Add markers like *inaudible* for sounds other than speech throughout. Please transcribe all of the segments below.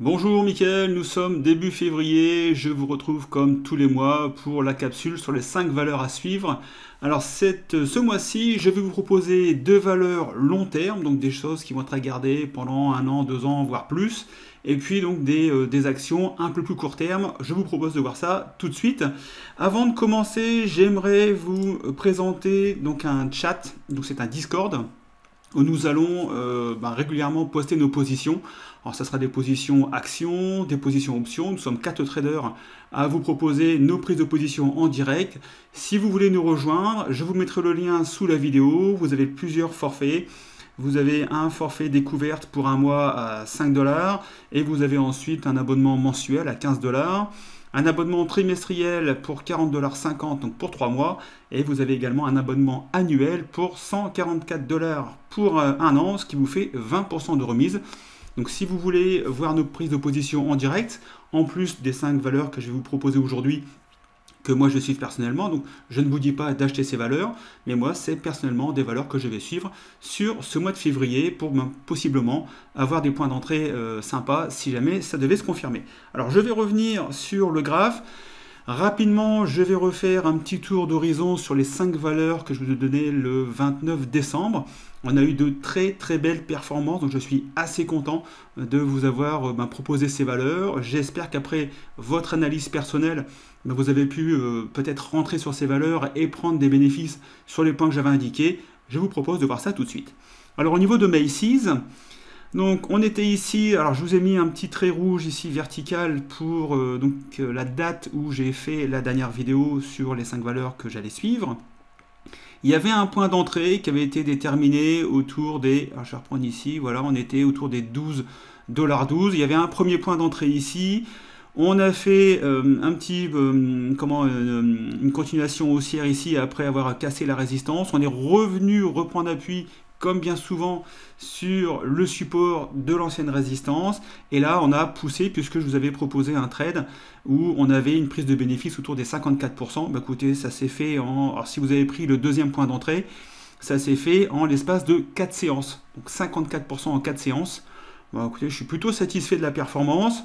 Bonjour Mickaël, nous sommes début février, je vous retrouve comme tous les mois pour la capsule sur les 5 valeurs à suivre. Alors ce mois-ci, je vais vous proposer deux valeurs long terme, donc des choses qui vont être à pendant un an, deux ans, voire plus, et puis donc des, euh, des actions un peu plus court terme. Je vous propose de voir ça tout de suite. Avant de commencer, j'aimerais vous présenter donc un chat, donc c'est un Discord où nous allons euh, bah, régulièrement poster nos positions. Alors ça sera des positions actions, des positions options. Nous sommes quatre traders à vous proposer nos prises de position en direct. Si vous voulez nous rejoindre, je vous mettrai le lien sous la vidéo. Vous avez plusieurs forfaits. Vous avez un forfait découverte pour un mois à 5 dollars et vous avez ensuite un abonnement mensuel à 15 dollars un abonnement trimestriel pour 40,50$ donc pour 3 mois, et vous avez également un abonnement annuel pour 144$ pour euh, un an, ce qui vous fait 20% de remise. Donc si vous voulez voir nos prises de position en direct, en plus des 5 valeurs que je vais vous proposer aujourd'hui que moi je suis personnellement. Donc je ne vous dis pas d'acheter ces valeurs, mais moi c'est personnellement des valeurs que je vais suivre sur ce mois de février pour ben, possiblement avoir des points d'entrée euh, sympas si jamais ça devait se confirmer. Alors je vais revenir sur le graphe. Rapidement, je vais refaire un petit tour d'horizon sur les 5 valeurs que je vous ai données le 29 décembre. On a eu de très très belles performances, donc je suis assez content de vous avoir euh, ben, proposé ces valeurs. J'espère qu'après votre analyse personnelle, ben, vous avez pu euh, peut-être rentrer sur ces valeurs et prendre des bénéfices sur les points que j'avais indiqués. Je vous propose de voir ça tout de suite. Alors au niveau de Macy's, donc on était ici, alors je vous ai mis un petit trait rouge ici vertical pour euh, donc, euh, la date où j'ai fait la dernière vidéo sur les 5 valeurs que j'allais suivre. Il y avait un point d'entrée qui avait été déterminé autour des, alors je vais reprendre ici, voilà, on était autour des 12 dollars 12. Il y avait un premier point d'entrée ici. On a fait euh, un petit, comment, une continuation haussière ici après avoir cassé la résistance. On est revenu reprendre appui comme bien souvent sur le support de l'ancienne résistance. Et là, on a poussé puisque je vous avais proposé un trade où on avait une prise de bénéfice autour des 54%. Bah, écoutez, ça s'est fait en... Alors si vous avez pris le deuxième point d'entrée, ça s'est fait en l'espace de 4 séances. Donc 54% en 4 séances. Bah, écoutez, je suis plutôt satisfait de la performance.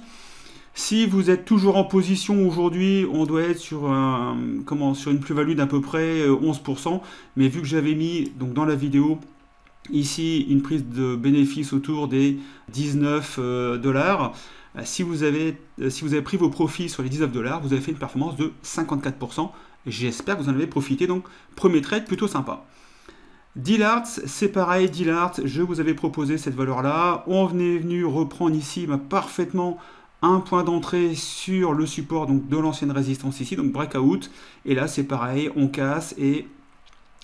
Si vous êtes toujours en position aujourd'hui, on doit être sur, une plus-value d'à peu près 11%. Euh, Mais vu que j'avais mis dans la vidéo Ici, une prise de bénéfice autour des 19 euh, dollars. Si vous, avez, euh, si vous avez pris vos profits sur les 19 dollars, vous avez fait une performance de 54%. J'espère que vous en avez profité. Donc, premier trade plutôt sympa. Dillards, c'est pareil. Dillards, je vous avais proposé cette valeur-là. On venait venu reprendre ici bah, parfaitement un point d'entrée sur le support donc, de l'ancienne résistance ici, donc breakout. Et là, c'est pareil, on casse. Et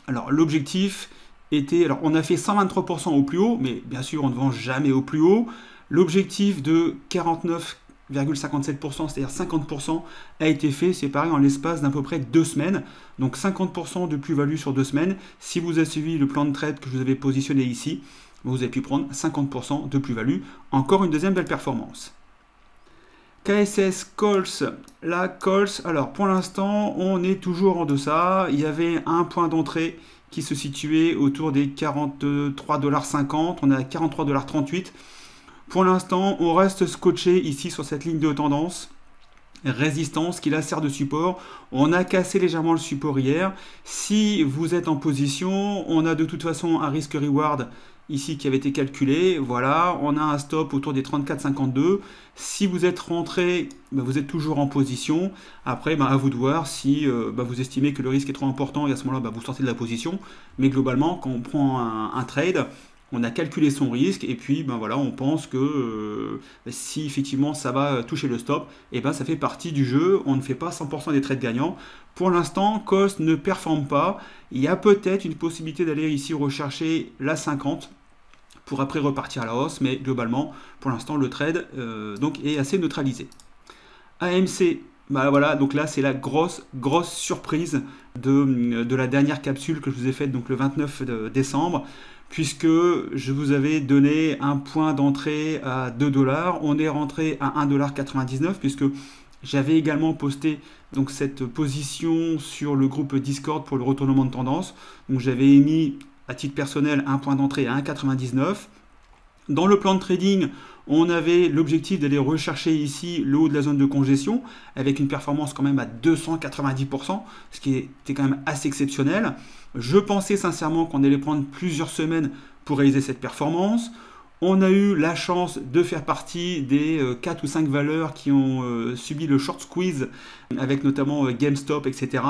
alors, l'objectif, était, alors on a fait 123% au plus haut, mais bien sûr on ne vend jamais au plus haut. L'objectif de 49,57%, c'est-à-dire 50%, a été fait, c'est pareil, en l'espace d'à peu près deux semaines. Donc 50% de plus-value sur deux semaines. Si vous avez suivi le plan de trade que je vous avais positionné ici, vous avez pu prendre 50% de plus-value. Encore une deuxième belle performance. KSS Cols, la Cols, alors pour l'instant on est toujours en deçà, il y avait un point d'entrée qui se situait autour des 43,50$. On est à 43,38$. Pour l'instant, on reste scotché ici sur cette ligne de tendance. Résistance qui la sert de support. On a cassé légèrement le support hier. Si vous êtes en position, on a de toute façon un risque reward ici qui avait été calculé. Voilà, on a un stop autour des 34,52. Si vous êtes rentré, bah, vous êtes toujours en position. Après, bah, à vous de voir si euh, bah, vous estimez que le risque est trop important et à ce moment-là, vous sortez de la position. Mais globalement, quand on prend un, trade, on a calculé son risque et puis ben voilà, on pense que euh, si effectivement ça va toucher le stop, et eh ben ça fait partie du jeu. On ne fait pas 100% des trades gagnants. Pour l'instant, Cost ne performe pas. Il y a peut-être une possibilité d'aller ici rechercher la 50 pour après repartir à la hausse, mais globalement, pour l'instant, le trade euh, est assez neutralisé. AMC, bah voilà, donc là c'est la grosse, grosse surprise de, de, la dernière capsule que je vous ai faite donc le 29 décembre, puisque je vous avais donné un point d'entrée à 2 dollars, on est rentré à 1,99$ puisque j'avais également posté cette position sur le groupe Discord pour le retournement de tendance. Donc j'avais émis à titre personnel un point d'entrée à 1,99. Dans le plan de trading, on avait l'objectif d'aller rechercher ici le haut de la zone de congestion avec une performance quand même à 290%, ce qui était quand même assez exceptionnel. Je pensais sincèrement qu'on allait prendre plusieurs semaines pour réaliser cette performance. On a eu la chance de faire partie des 4 euh, ou 5 valeurs qui ont euh, subi le short squeeze, avec notamment euh, GameStop, etc.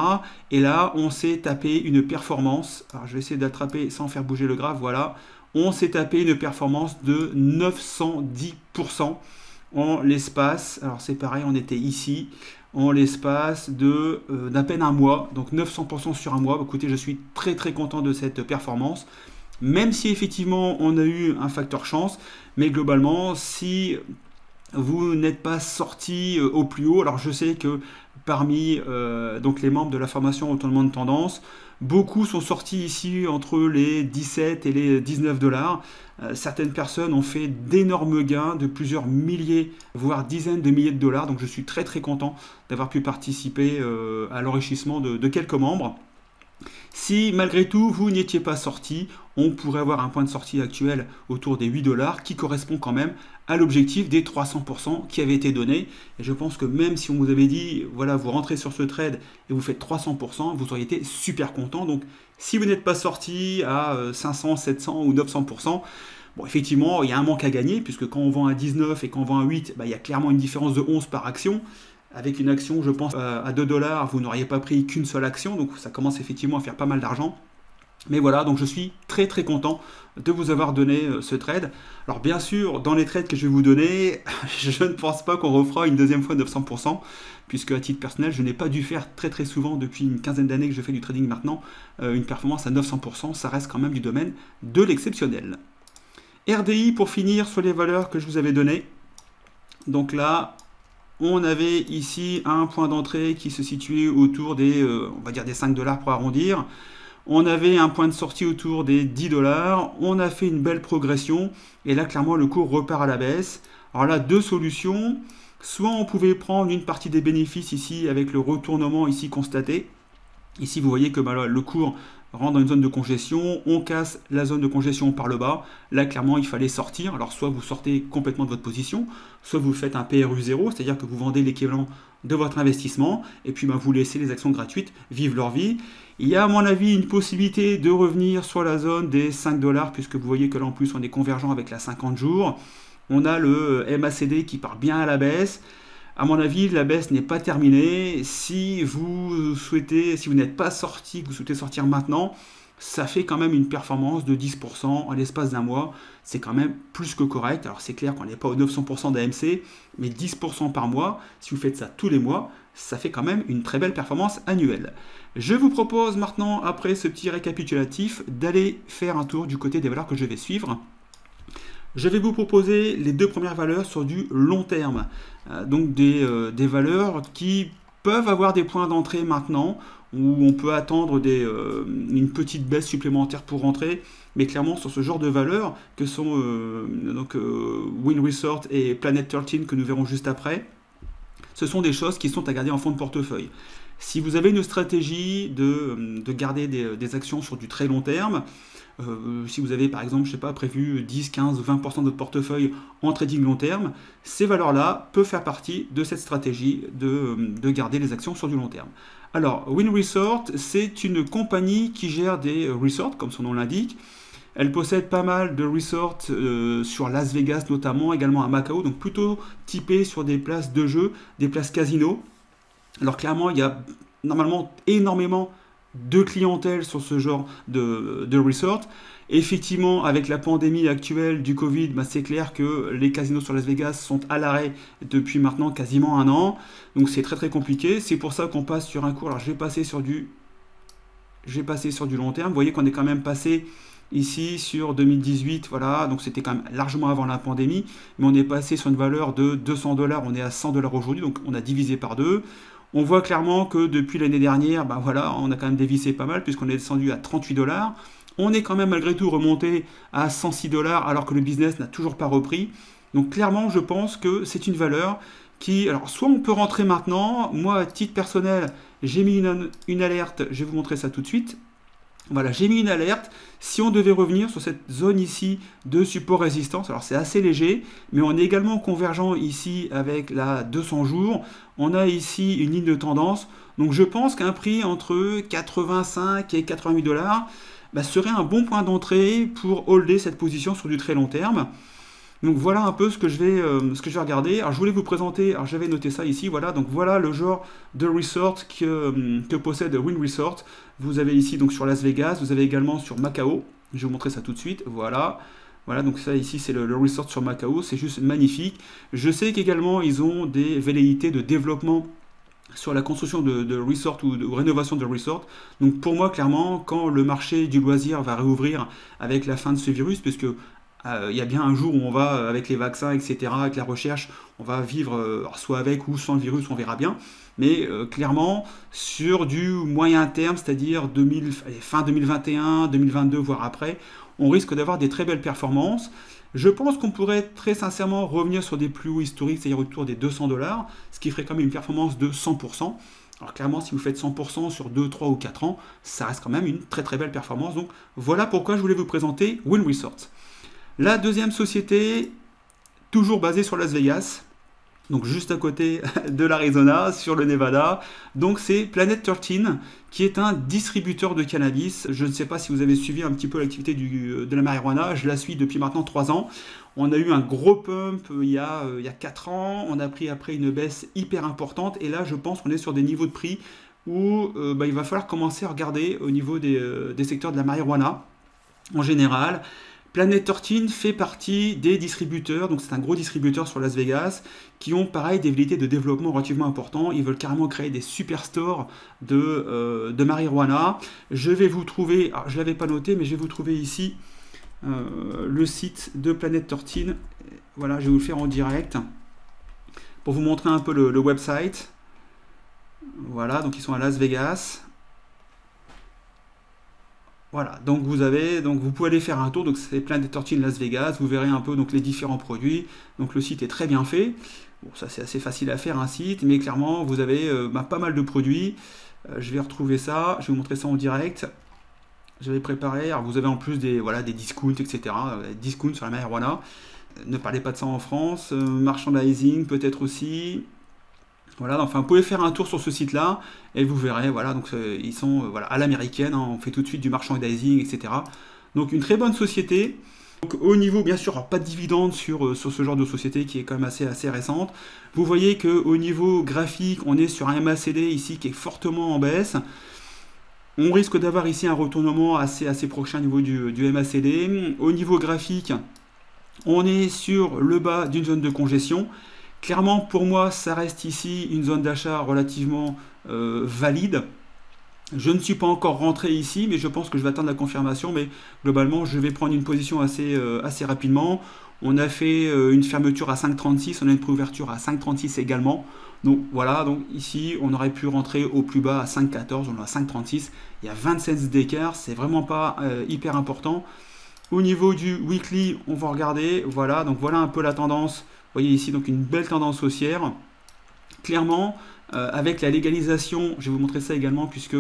Et là, on s'est tapé une performance. Alors, je vais essayer d'attraper sans faire bouger le graphe. Voilà. On s'est tapé une performance de 910% en l'espace. Alors, c'est pareil, on était ici en l'espace de d'à peine un mois. Donc, 900% sur un mois. Écoutez, je suis très très content de cette performance même si effectivement on a eu un facteur chance, mais globalement, si vous n'êtes pas sorti euh, au plus haut, alors je sais que parmi euh, donc les membres de la formation retournement de tendance, beaucoup sont sortis ici entre les 17 et les 19 dollars. Euh, certaines personnes ont fait d'énormes gains de plusieurs milliers, voire dizaines de milliers de dollars. Donc je suis très très content d'avoir pu participer à l'enrichissement de quelques membres. Si malgré tout vous n'étiez pas sorti, on pourrait avoir un point de sortie actuel autour des 8 dollars qui correspond quand même à l'objectif des 300% qui avait été donné. Et je pense que même si on vous avait dit, voilà, vous rentrez sur ce trade et vous faites 300%, vous auriez été super content. Donc si vous n'êtes pas sorti à 500, 700 ou 900%, Bon, effectivement, il y a un manque à gagner, puisque quand on vend à 19 et quand on vend à 8, bah, il y a clairement une différence de 11 par action. Avec une action, je pense, euh, à 2 dollars, vous n'auriez pas pris qu'une seule action, donc ça commence effectivement à faire pas mal d'argent. Mais voilà, donc je suis très très content de vous avoir donné euh, ce trade. Alors bien sûr, dans les trades que je vais vous donner, *laughs* je ne pense pas qu'on refera une deuxième fois 900%, puisque à titre personnel, je n'ai pas dû faire très très souvent depuis une quinzaine d'années que je fais du trading maintenant, euh, une performance à 900%, ça reste quand même du domaine de l'exceptionnel. RDI pour finir sur les valeurs que je vous avais données. Donc là, on avait ici un point d'entrée qui se situait autour des, euh, on va dire des 5 dollars pour arrondir. On avait un point de sortie autour des 10 dollars. On a fait une belle progression. Et là, clairement, le cours repart à la baisse. Alors là, deux solutions. Soit on pouvait prendre une partie des bénéfices ici avec le retournement ici constaté. Ici, vous voyez que bah, le cours rentre dans une zone de congestion, on casse la zone de congestion par le bas. Là, clairement, il fallait sortir. Alors, soit vous sortez complètement de votre position, soit vous faites un PRU 0, c'est-à-dire que vous vendez l'équivalent de votre investissement, et puis bah, vous laissez les actions gratuites vivre leur vie. Il y a, à mon avis, une possibilité de revenir sur la zone des 5 dollars, puisque vous voyez que là, en plus, on est convergent avec la 50 jours. On a le MACD qui part bien à la baisse. À mon avis, la baisse n'est pas terminée. Si vous souhaitez, si vous n'êtes pas sorti, que vous souhaitez sortir maintenant, ça fait quand même une performance de 10% en l'espace d'un mois. C'est quand même plus que correct. Alors c'est clair qu'on n'est pas au 900% d'AMC, mais 10% par mois, si vous faites ça tous les mois, ça fait quand même une très belle performance annuelle. Je vous propose maintenant, après ce petit récapitulatif, d'aller faire un tour du côté des valeurs que je vais suivre. Je vais vous proposer les deux premières valeurs sur du long terme. Euh, donc euh, des, valeurs qui peuvent avoir des points d'entrée maintenant, où on peut attendre euh, une petite baisse supplémentaire pour rentrer, mais clairement sur ce genre de valeurs que sont donc, Win Resort et Planet 13 que nous verrons juste après, ce sont des choses qui sont à garder en fond de portefeuille. Si vous avez une stratégie de, garder des, actions sur du très long terme, euh, si vous avez par exemple, je sais pas, prévu 10, 15 ou 20% de votre portefeuille en trading long terme, ces valeurs-là peuvent faire partie de cette stratégie de, de, garder les actions sur du long terme. Alors, Win Resort, c'est une compagnie qui gère des resorts, comme son nom l'indique. Elle possède pas mal de resorts euh, sur Las Vegas notamment, également à Macao, donc plutôt typé sur des places de jeu, des places casino. Alors clairement, il y a normalement énormément de clientèle sur ce genre de, de resort. Effectivement, avec la pandémie actuelle du Covid, bah, c'est clair que les casinos sur Las Vegas sont à l'arrêt depuis maintenant quasiment un an. Donc c'est très très compliqué. C'est pour ça qu'on passe sur un cours. Alors je vais passer sur du, j'ai passé sur du long terme. Vous voyez qu'on est quand même passé ici sur 2018. Voilà, donc c'était quand même largement avant la pandémie, mais on est passé sur une valeur de 200 dollars. On est à 100 dollars aujourd'hui, donc on a divisé par deux. On voit clairement que depuis l'année dernière, ben voilà, on a quand même dévissé pas mal puisqu'on est descendu à 38 dollars. On est quand même malgré tout remonté à 106 dollars alors que le business n'a toujours pas repris. Donc clairement, je pense que c'est une valeur qui, alors soit on peut rentrer maintenant, moi à titre personnel, j'ai mis une, une, alerte, je vais vous montrer ça tout de suite. Voilà, j'ai mis une alerte. Si on devait revenir sur cette zone ici de support résistance, alors c'est assez léger, mais on est également convergent ici avec la 200 jours. On a ici une ligne de tendance. Donc je pense qu'un prix entre 85 et 88 dollars bah, serait un bon point d'entrée pour holder cette position sur du très long terme. Donc voilà un peu ce que je vais, euh, ce que je vais regarder. Alors je voulais vous présenter, j'avais noté ça ici, voilà, donc voilà le genre de resort que, que possède Win Resort. Vous avez ici donc sur Las Vegas, vous avez également sur Macao. Je vais vous montrer ça tout de suite, voilà. Voilà, donc ça ici c'est le, resort sur Macao, c'est juste magnifique. Je sais qu'également ils ont des velléités de développement sur la construction de, resort ou de rénovation de resort. Donc pour moi, clairement, quand le marché du loisir va réouvrir avec la fin de ce virus, puisque euh, il y a bien un jour où on va, euh, avec les vaccins, etc., avec la recherche, on va vivre euh, soit avec ou sans le virus, on verra bien. Mais clairement, sur du moyen terme, c'est-à-dire fin 2021, 2022, voire après, on risque d'avoir des très belles performances. Je pense qu'on pourrait très sincèrement revenir sur des plus hauts historiques, c'est-à-dire autour des 200 dollars, ce qui ferait quand même une performance de 100%. Alors clairement, si vous faites 100% sur 2, 3 ou 4 ans, ça reste quand même une très très belle performance. Donc voilà pourquoi je voulais vous présenter Win Resorts. La deuxième société, toujours basée sur Las Vegas, donc juste à côté *laughs* de l'Arizona, sur le Nevada. Donc c'est Planet 13, qui est un distributeur de cannabis. Je ne sais pas si vous avez suivi un petit peu l'activité de la marijuana, je la suis depuis maintenant 3 ans. On a eu un gros pump il y, a, il y a 4 ans, on a pris après une baisse hyper importante, et là je pense qu'on est sur des niveaux de prix où euh, bah, il va falloir commencer à regarder au niveau euh, des secteurs de la marijuana en général. Planet 13 fait partie des distributeurs, donc c'est un gros distributeur sur Las Vegas, qui ont pareil des velléités de développement relativement importants. Ils veulent carrément créer des superstores de, euh, de marijuana. Je vais vous trouver, je ne l'avais pas noté, mais je vais vous trouver ici euh, le site de Planet 13. Voilà, je vais vous le faire en direct pour vous montrer un peu le, le website. Voilà, donc ils sont à Las Vegas. Voilà, donc vous avez, donc vous pouvez aller faire un tour, donc c'est plein de tortilles de Las Vegas, vous verrez un peu donc les différents produits, donc le site est très bien fait, bon ça c'est assez facile à faire un site, mais clairement vous avez euh, bah, pas mal de produits, euh, je vais retrouver ça, je vais vous montrer ça en direct, j'avais préparé, alors vous avez en plus des, voilà, des discounts, etc., euh, discounts sur la marijuana, ne parlez pas de ça en France, merchandising peut-être aussi, voilà, enfin, vous pouvez faire un tour sur ce site-là et vous verrez, voilà, donc euh, ils sont euh, voilà, à l'américaine, hein, on fait tout de suite du merchandising, etc. Donc une très bonne société. Donc, au niveau, bien sûr, pas de dividendes sur, euh, sur ce genre de société qui est quand même assez, assez récente. Vous voyez qu'au niveau graphique, on est sur un MACD ici qui est fortement en baisse. On risque d'avoir ici un retournement assez, assez prochain au niveau du, du MACD. Au niveau graphique, on est sur le bas d'une zone de congestion. Clairement, pour moi, ça reste ici une zone d'achat relativement euh, valide. Je ne suis pas encore rentré ici, mais je pense que je vais attendre la confirmation. Mais globalement, je vais prendre une position assez, euh, assez rapidement. On a fait euh, une fermeture à 5,36, on a une préouverture à 5,36 également. Donc voilà, donc ici, on aurait pu rentrer au plus bas à 5,14, on est à 5,36. Il y a 27 d'écart, c'est vraiment pas hyper important. Au niveau du weekly, on va regarder. Voilà, donc voilà un peu la tendance voyez ici donc une belle tendance haussière. Clairement, euh, avec la légalisation, je vais vous montrer ça également, puisque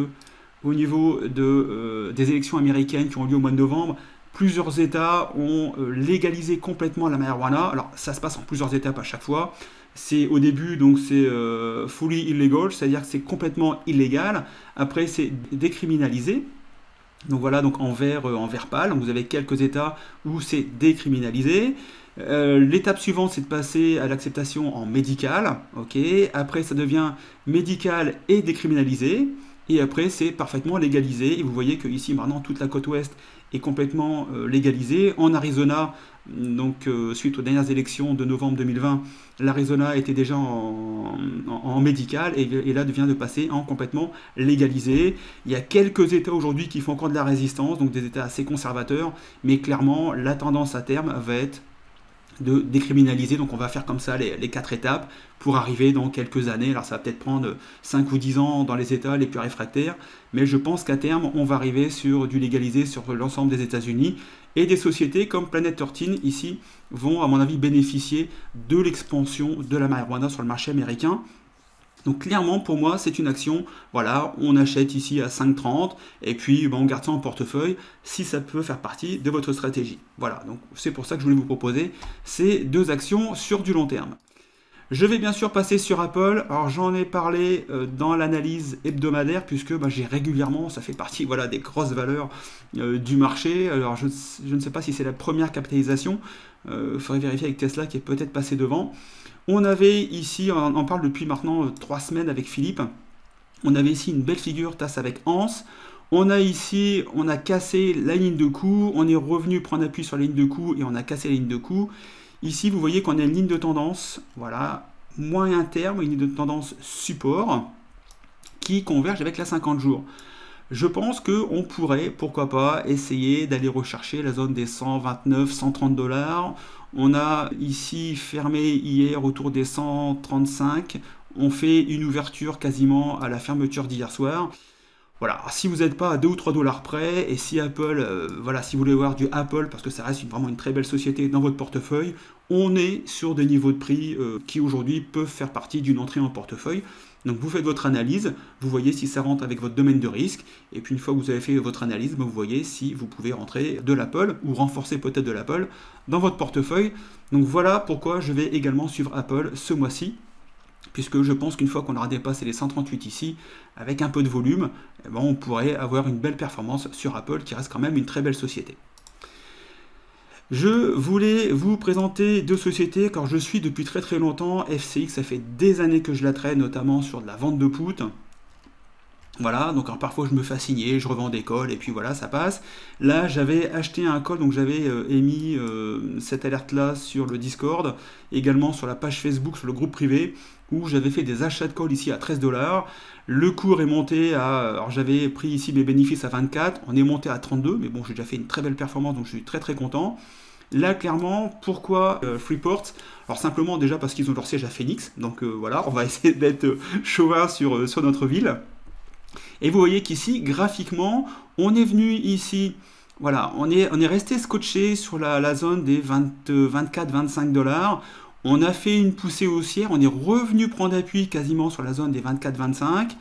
au niveau de, euh, des élections américaines qui ont lieu au mois de novembre, plusieurs États ont euh, légalisé complètement la marijuana. Alors ça se passe en plusieurs étapes à chaque fois. C'est au début donc c'est fully illegal, c'est-à-dire que c'est complètement illégal. Après c'est décriminalisé. Donc voilà donc en vert en vert pâle. Vous avez quelques États où c'est décriminalisé. Euh, l'étape suivante, c'est de passer à l'acceptation en médical. après, ça devient médical et décriminalisé. Et après, c'est parfaitement légalisé. Et vous voyez que ici, maintenant, toute la côte ouest est complètement euh, légalisée. En Arizona, donc euh, suite aux dernières élections de novembre 2020, l'Arizona était déjà en, médical et, et, là vient de passer en complètement légalisé. Il y a quelques États aujourd'hui qui font encore de la résistance, donc des États assez conservateurs, mais clairement, la tendance à terme va être de décriminaliser. Donc on va faire comme ça les, quatre étapes pour arriver dans quelques années. Alors ça va peut-être prendre 5 ou 10 ans dans les États les plus réfractaires, mais je pense qu'à terme on va arriver sur du légalisé sur l'ensemble des États-Unis. Et des sociétés comme Planet 13 ici vont à mon avis bénéficier de l'expansion de la marijuana sur le marché américain. Donc clairement pour moi c'est une action, voilà, on achète ici à 5,30 et puis on garde ça en portefeuille si ça peut faire partie de votre stratégie. Voilà, donc c'est pour ça que je voulais vous proposer ces deux actions sur du long terme. Je vais bien sûr passer sur Apple. Alors j'en ai parlé euh, dans l'analyse hebdomadaire puisque bah, j'ai régulièrement, ça fait partie *laughs* voilà, des grosses valeurs euh, du marché. Alors je, ne sais pas si c'est la première capitalisation. Il euh, faudrait vérifier avec Tesla qui est peut-être passé devant. On avait ici, on en parle depuis maintenant trois semaines avec Philippe. On avait ici une belle figure tasse avec Hans. On a ici, on a cassé la ligne de coup, on est revenu prendre appui sur la ligne de coup et on a cassé la ligne de coup. Ici, vous voyez qu'on a une ligne de tendance, voilà, moyen terme, une ligne de tendance support qui converge avec la 50 jours. Je pense qu'on pourrait, pourquoi pas, essayer d'aller rechercher la zone des 129, 130 dollars. On a ici fermé hier autour des 135. On fait une ouverture quasiment à la fermeture d'hier soir. Voilà, si vous n'êtes pas à 2 ou 3 dollars près, et si Apple, euh, voilà, si vous voulez voir du Apple, parce que ça reste vraiment une très belle société dans votre portefeuille, on est sur des niveaux de prix euh, qui aujourd'hui peuvent faire partie d'une entrée en portefeuille. Donc vous faites votre analyse, vous voyez si ça rentre avec votre domaine de risque, et puis une fois que vous avez fait votre analyse, ben, vous voyez si vous pouvez rentrer de l'Apple, ou renforcer peut-être de l'Apple, dans votre portefeuille. Donc voilà pourquoi je vais également suivre Apple ce mois-ci puisque je pense qu'une fois qu'on aura dépassé les 138 ici, avec un peu de volume, eh ben, on pourrait avoir une belle performance sur Apple, qui reste quand même une très belle société. Je voulais vous présenter deux sociétés, car je suis depuis très très longtemps FCX, ça fait des années que je la traite, notamment sur de la vente de put. Voilà, donc parfois je me assigner, je revends des cols et puis voilà, ça passe. Là, j'avais acheté un col, donc j'avais euh, émis euh, cette alerte-là sur le Discord, également sur la page Facebook, sur le groupe privé, où j'avais fait des achats de col ici à 13 dollars. Le cours est monté à. Alors j'avais pris ici mes bénéfices à 24, on est monté à 32, mais bon, j'ai déjà fait une très belle performance, donc je suis très très content. Là, clairement, pourquoi euh, Freeport? Alors simplement déjà parce qu'ils ont leur siège à Phoenix, donc voilà, on va *laughs* essayer d'être chauvin sur notre ville. Et vous voyez qu'ici, graphiquement, on est venu ici, voilà, on est, on est resté scotché sur la, zone des 24-25 dollars. On a fait une poussée haussière, on est revenu prendre appui quasiment sur la zone des 24-25.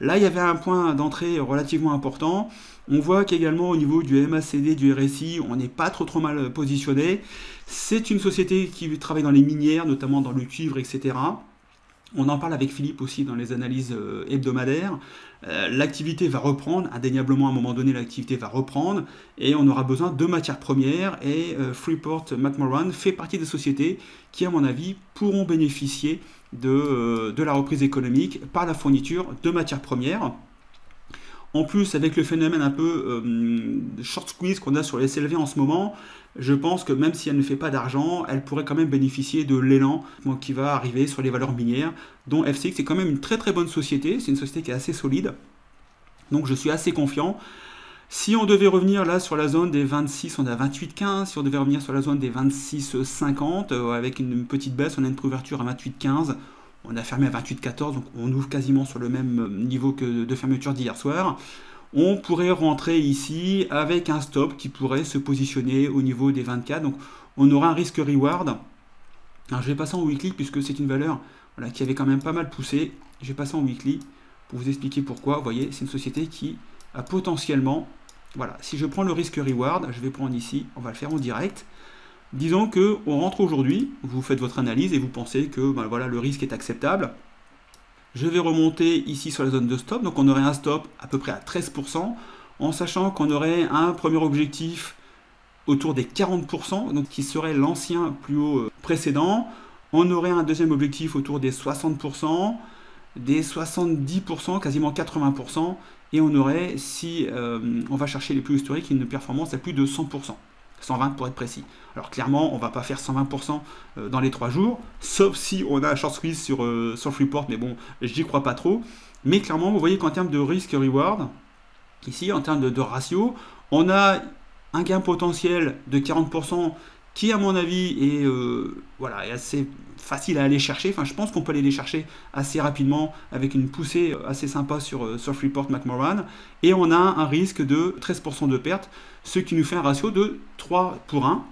Là, il y avait un point d'entrée relativement important. On voit qu'également au niveau du MACD, du RSI, on n'est pas trop trop mal positionné. C'est une société qui travaille dans les minières, notamment dans le cuivre, etc. On en parle avec Philippe aussi dans les analyses euh, hebdomadaires. Euh, l'activité va reprendre, indéniablement à un moment donné l'activité va reprendre et on aura besoin de matières premières et euh, Freeport McMoran fait partie des sociétés qui à mon avis pourront bénéficier de, la reprise économique par la fourniture de matières premières. En plus, avec le phénomène un peu short squeeze qu'on a sur les SLV en ce moment, je pense que même si elle ne fait pas d'argent, elle pourrait quand même bénéficier de l'élan qui va arriver sur les valeurs minières, dont FCX est quand même une très très bonne société, c'est une société qui est assez solide. Donc je suis assez confiant. Si on devait revenir là sur la zone des 26, on est à 28,15. Si on devait revenir sur la zone des 26,50, euh, avec une petite baisse, on a une préouverture à 28,15. On a fermé à 28,14, donc on ouvre quasiment sur le même niveau que de fermeture d'hier soir. On pourrait rentrer ici avec un stop qui pourrait se positionner au niveau des 24. Donc on aura un risque reward. Alors je vais passer en weekly puisque c'est une valeur qui avait quand même pas mal poussé. Je vais passer en weekly pour vous expliquer pourquoi. Vous voyez, c'est une société qui a potentiellement... Voilà, si je prends le risque reward, je vais prendre ici, on va le faire en direct. Disons que on rentre aujourd'hui, vous faites votre analyse et vous pensez que ben le risque est acceptable. Je vais remonter ici sur la zone de stop, donc on aurait un stop à peu près à 13%, en sachant qu'on aurait un premier objectif autour des 40%, donc qui serait l'ancien plus haut euh, précédent. On aurait un deuxième objectif autour des 60%, des 70%, quasiment 80%, et on aurait, si euh, on va chercher les plus historiques, une performance à plus de 100%. 120 pour être précis. Alors clairement, on va pas faire 120% euh, dans les 3 jours, sauf si on a un short squeeze sur, euh, sur Freeport, mais bon, j'y crois pas trop. Mais clairement, vous voyez qu'en termes de risque-reward, ici, en termes de, ratio, on a un gain potentiel de 40% qui, à mon avis, est, euh, est assez facile à aller chercher. Enfin, je pense qu'on peut aller les chercher assez rapidement avec une poussée assez sympa sur, sur Freeport McMoran. Et on a un risque de 13% de perte, ce qui nous fait un ratio de 3 pour 1.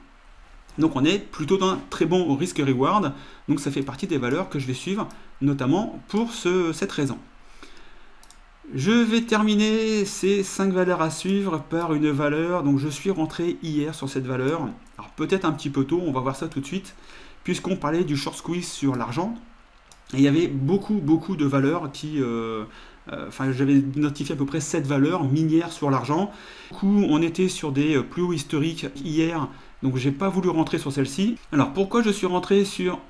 Donc on est plutôt d'un très bon risque-reward. Donc ça fait partie des valeurs que je vais suivre, notamment pour cette raison. Je vais terminer ces 5 valeurs à suivre par une valeur. Donc je suis rentré hier sur cette valeur. Peut-être un petit peu tôt, on va voir ça tout de suite, puisqu'on parlait du short squeeze sur l'argent. Et il y avait beaucoup, beaucoup de valeurs qui... Euh, euh, enfin, j'avais notifié à peu près 7 valeurs minières sur l'argent. Du coup, on était sur des plus hauts historiques hier, donc j'ai pas voulu rentrer sur celle-ci. Alors pourquoi je suis rentré sur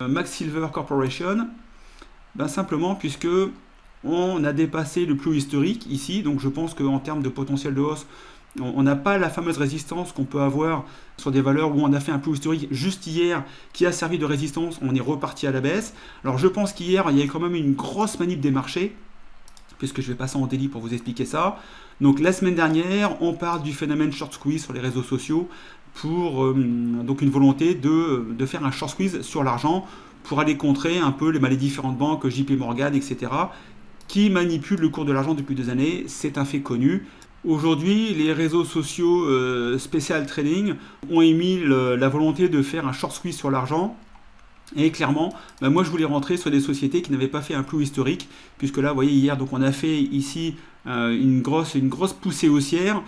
euh, Max Silver Corporation? Ben, Simplement puisque on a dépassé le plus historique ici, donc je pense qu'en termes de potentiel de hausse, on n'a pas la fameuse résistance qu'on peut avoir sur des valeurs où on a fait un plus historique juste hier qui a servi de résistance, on est reparti à la baisse. Alors je pense qu'hier, il y a quand même une grosse manip des marchés, puisque je vais passer en délit pour vous expliquer ça. Donc la semaine dernière, on parle du phénomène short squeeze sur les réseaux sociaux pour euh, donc une volonté de, faire un short squeeze sur l'argent pour aller contrer un peu les, les différentes banques, JP Morgan, etc qui manipule le cours de l'argent depuis des années, c'est un fait connu. Aujourd'hui, les réseaux sociaux euh, Special Trading ont émis la volonté de faire un short squeeze sur l'argent. Et clairement, bah, moi je voulais rentrer sur des sociétés qui n'avaient pas fait un plus historique, puisque là, vous voyez, hier, donc on a fait ici euh, une, grosse, une grosse poussée haussière.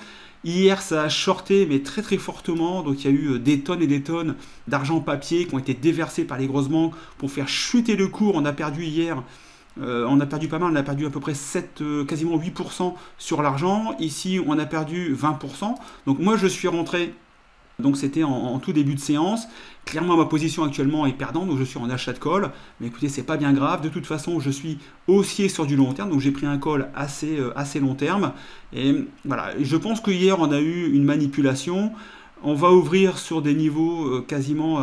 Hier, ça a shorté, mais très très fortement. Donc, il y a eu euh, des tonnes et des tonnes d'argent papier qui ont été déversés par les grosses banques pour faire chuter le cours. On a perdu hier euh, on a perdu pas mal, on a perdu à peu près 7, euh, quasiment 8% sur l'argent. Ici, on a perdu 20%. Donc moi, je suis rentré, donc c'était en, tout début de séance. Clairement, ma position actuellement est perdante, donc je suis en achat de call. Mais écoutez, c'est pas bien grave. De toute façon, je suis haussier sur du long terme, donc j'ai pris un call assez, euh, long terme. Et voilà, je pense que hier, on a eu une manipulation. On va ouvrir sur des niveaux quasiment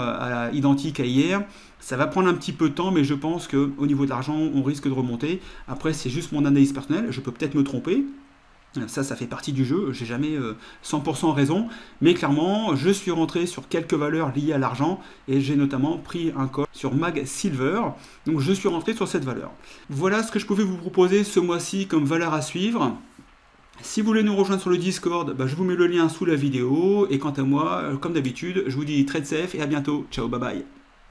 identiques à hier. Ça va prendre un petit peu de temps, mais je pense qu'au niveau de l'argent, on risque de remonter. Après, c'est juste mon analyse personnelle. Je peux peut-être me tromper. Ça, ça fait partie du jeu. J'ai jamais 100% euh, raison. Mais clairement, je suis rentré sur quelques valeurs liées à l'argent. Et j'ai notamment pris un code sur Mag Silver. Donc, je suis rentré sur cette valeur. Voilà ce que je pouvais vous proposer ce mois-ci comme valeur à suivre. Si vous voulez nous rejoindre sur le Discord, bah, je vous mets le lien sous la vidéo. Et quant à moi, euh, comme d'habitude, je vous dis trade safe et à bientôt. Ciao, bye bye.